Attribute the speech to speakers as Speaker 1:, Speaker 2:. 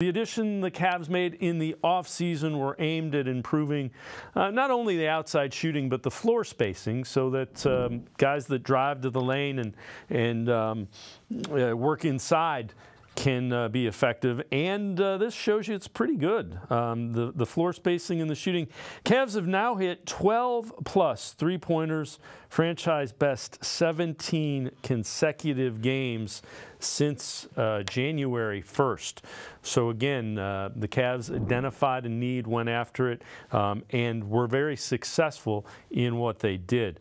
Speaker 1: The addition the Cavs made in the offseason were aimed at improving uh, not only the outside shooting but the floor spacing so that um, guys that drive to the lane and, and um, uh, work inside can uh, be effective, and uh, this shows you it's pretty good. Um, the, the floor spacing and the shooting. Cavs have now hit 12 plus three pointers, franchise best 17 consecutive games since uh, January 1st. So, again, uh, the Cavs identified a need, went after it, um, and were very successful in what they did.